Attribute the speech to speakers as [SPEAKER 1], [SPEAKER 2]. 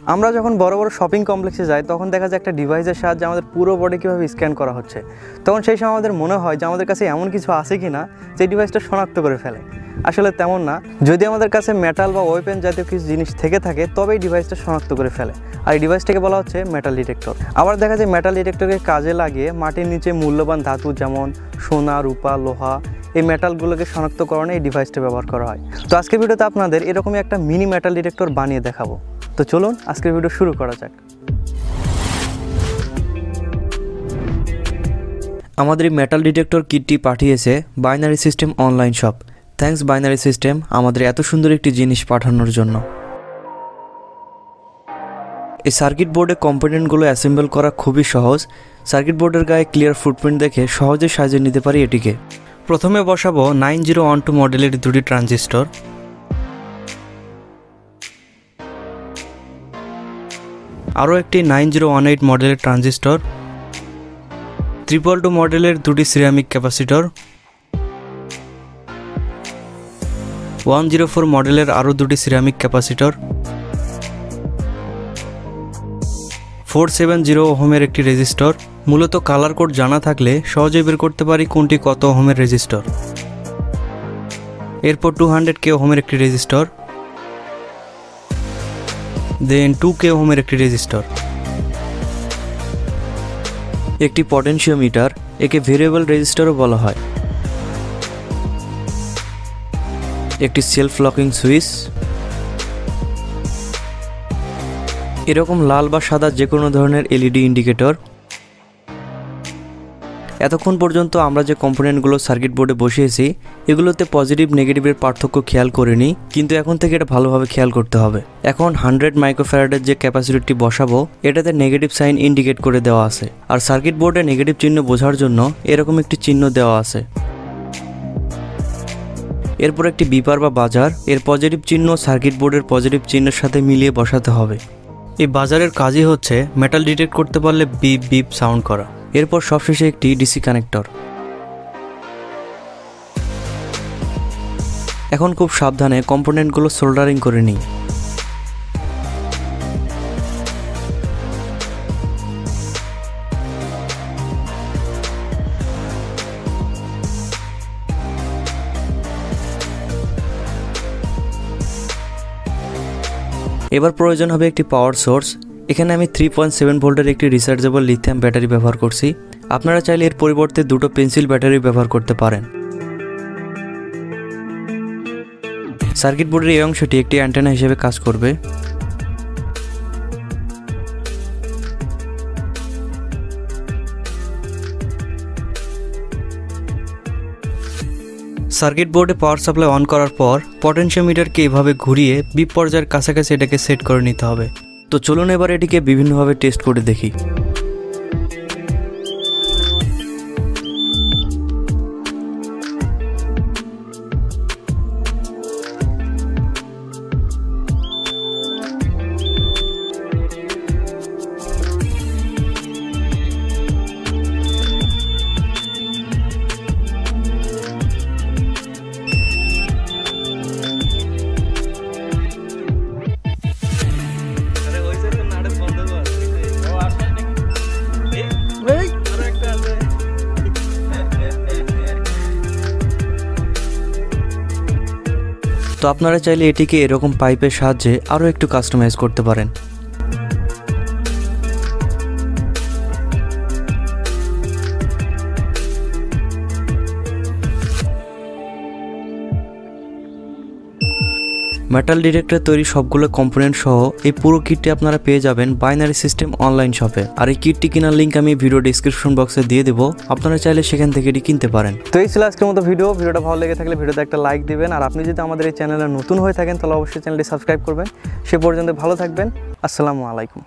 [SPEAKER 1] আমরা যখন বড় বড় শপিং কমপ্লেক্সে যাই, তখন দেখা যায় একটা ডিভাইসের সাহায্যে আমাদের পুরো বডি কীভাবে স্ক্যান করা হচ্ছে। তখন সেই সময় আমাদের মনে হয় যে আমাদের কাছে এমন কিছু আছে কি না যে ডিভাইসটা শনাক্ত করে ফেলে। আসলে তেমন না। যদি আমাদের কাছে মেটাল বা ওয়েপেন জাতীয় কিছু জিনিস থেকে থাকে, তবেই ডিভাইসটা শনাক্ত করে ফেলে। আর এই ডিভাইসটাকে বলা হচ্ছে মেটাল ডিটেক্টর আবার দেখা যায় মেটাল ডিটেক্টরকে কাজে লাগিয়ে মাটির নিচে মূল্যবান ধাতু যেমন সোনা, রূপা, লোহা, এই মেটালগুলোকে শনাক্তকরণে এই ডিভাইসটা ব্যবহার করা হয়। তো আজকের ভিডিওতে আপনাদের এরকমই একটা মিনি মেটাল ডিটেক্টর বানিয়ে দেখাবো। তো চলুন, আজকের ভিডিও শুরু করা যাক। আমাদের এই মেটাল ডিটেক্টর কিটটি পাঠিয়েছে binary system online shop thanks binary system আমাদের এত সুন্দর একটি জিনিস পাঠানোর জন্য। এই সার্কিট বোর্ডে কম্পোনেন্টগুলো অ্যাসেম্বল করা খুবই সহজ। সার্কিট বোর্ডের গায়ে ক্লিয়ার ফুটপ্রিন্ট দেখে সহজে সাজিয়ে নিতে পারি এটিকে। প্রথমে বসাবো নাইন জিরো ওয়ান টু মডেলের দুটি ট্রানজিস্টর আরও একটি নাইন জিরো ওয়ান এইট মডেলের ট্রানজিস্টর ট্রিপল টু মডেলের দুটি ceramic capacitor, one zero four মডেলের আরও দুটি ceramic capacitor, four seven zero ওহমের একটি রেজিস্টর। মূলত কালার কোড জানা থাকলে সহজে বের করতে পারি কোনটি কত ওহমের রেজিস্টর। এরপর টু হান্ড্রেড কে ওহমের একটি রেজিস্টর। দেন টু কে ওহমের একটি রেজিস্টার। একটি পটেনশিওমিটার একে ভেরিয়েবল রেজিস্টারও বলা হয়। একটি সেলফ লকিং সুইচ এরকম লাল বা সাদা যে কোনো ধরনের এলইডি ইন্ডিকেটর এতক্ষণ পর্যন্ত আমরা যে কম্পোনেন্টগুলো সার্কিট বোর্ডে বসিয়েছি, এগুলোতে পজিটিভ নেগেটিভের পার্থক্য খেয়াল করিনি, কিন্তু এখন থেকে এটা ভালোভাবে খেয়াল করতে হবে। এখন হান্ড্রেড মাইক্রোফ্যারাডের যে ক্যাপাসিটিটি বসাবো, এটাতে নেগেটিভ সাইন ইন্ডিকেট করে দেওয়া আছে। আর সার্কিট বোর্ডে নেগেটিভ চিহ্ন বোঝার জন্য এরকম একটি চিহ্ন দেওয়া আছে। এরপর একটি বিপার বা বাজার, এর পজিটিভ চিহ্ন সার্কিট বোর্ডের পজিটিভ চিহ্নের সাথে মিলিয়ে বসাতে হবে। এই বাজারের কাজই হচ্ছে মেটাল ডিটেক্ট করতে পারলে বিপ বিপ সাউন্ড করা। এরপর সবশেষে একটি ডিসি কানেক্টর। এখন খুব সাবধানে কম্পোনেন্টগুলো সোল্ডারিং করে নিই। এবার প্রয়োজন হবে একটি পাওয়ার সোর্স এখানে আমি থ্রি পয়েন্ট সেভেন ভোল্টের একটি রিচার্জেবল লিথিয়াম ব্যাটারি ব্যবহার করছি। আপনারা চাইলে এর পরিবর্তে দুটো পেন্সিল ব্যাটারি ব্যবহার করতে পারেন। সার্কিট বোর্ডের এই অংশটি একটি অ্যান্টেনা হিসেবে কাজ করবে। সার্কিট বোর্ডে পাওয়ার সাপ্লাই অন করার পর পটেনশিওমিটারকে এভাবে ঘুরিয়ে বিপ পর্যায়ের কাছাকাছি এটাকে সেট করে নিতে হবে। তো চলুন এবার এটিকে বিভিন্নভাবে টেস্ট করে দেখি। তো আপনারা চাইলে এটিকে এরকম পাইপের সাহায্যে আরও একটু কাস্টমাইজ করতে পারেন। মেটাল ডিটেক্টর তৈরি সবগুলো কম্পোনেন্ট সহ এই পুরো কিটটি আপনারা পেয়ে যাবেন বাইনারি সিস্টেম অনলাইন শপে আর এই কিটটি কেনার লিঙ্ক আমি ভিডিও ডিসক্রিপশন বক্সে দিয়ে দেবো। আপনারা চাইলে সেখান থেকে এটি কিনতে পারেন। তো এই ছিল আজকের মতো ভিডিও ভিডিওটা ভালো লেগে থাকলে ভিডিওতে একটা লাইক দিবেন। আর আপনি যদি আমাদের এই চ্যানেলে নতুন হয়ে থাকেন, তাহলে অবশ্যই চ্যানেলটি সাবস্ক্রাইব করবেন। সে পর্যন্ত ভালো থাকবেন। আসসালামু আলাইকুম।